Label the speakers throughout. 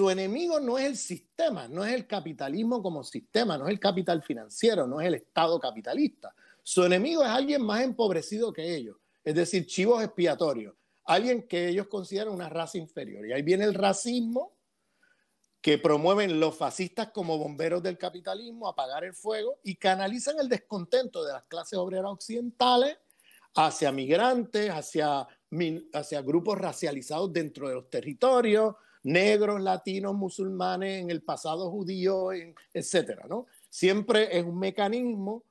Speaker 1: su enemigo no es el sistema, no es el capitalismo como sistema, no es el capital financiero, no es el Estado capitalista. Su enemigo es alguien más empobrecido que ellos, es decir, chivos expiatorios, alguien que ellos consideran una raza inferior. Y ahí viene el racismo que promueven los fascistas como bomberos del capitalismo, apagar el fuego y canalizan el descontento de las clases obreras occidentales hacia migrantes, hacia grupos racializados dentro de los territorios, negros, latinos, musulmanes, en el pasado judío, etcétera, ¿no? Siempre es un mecanismo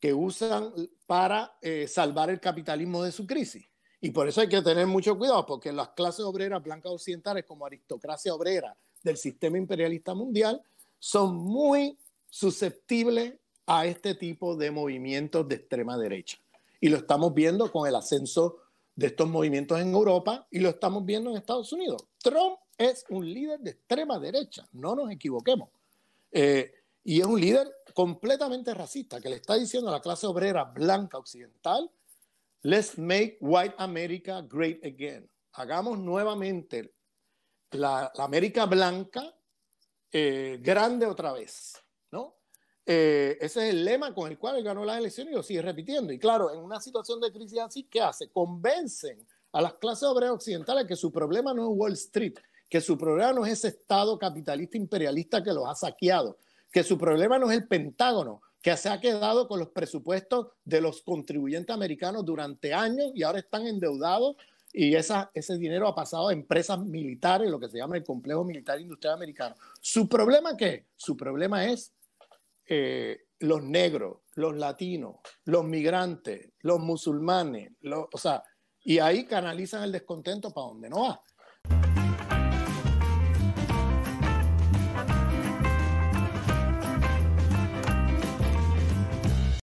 Speaker 1: que usan para eh, salvar el capitalismo de su crisis. Y por eso hay que tener mucho cuidado, porque las clases obreras blancas occidentales, como aristocracia obrera del sistema imperialista mundial, son muy susceptibles a este tipo de movimientos de extrema derecha. Y lo estamos viendo con el ascenso de estos movimientos en Europa y lo estamos viendo en Estados Unidos. Trump es un líder de extrema derecha, no nos equivoquemos. Eh, y es un líder completamente racista que le está diciendo a la clase obrera blanca occidental, let's make white America great again. Hagamos nuevamente la, América blanca eh, grande otra vez. Eh, ese es el lema con el cual él ganó las elecciones y lo sigue repitiendo. Y claro, en una situación de crisis así, ¿qué hace? Convencen a las clases obreras occidentales que su problema no es Wall Street, que su problema no es ese Estado capitalista imperialista que los ha saqueado, que su problema no es el Pentágono, que se ha quedado con los presupuestos de los contribuyentes americanos durante años y ahora están endeudados y ese dinero ha pasado a empresas militares, lo que se llama el complejo militar industrial americano. ¿Su problema qué? Su problema es eh, los negros, los latinos, los migrantes, los musulmanes, o sea, y ahí canalizan el descontento para donde no va.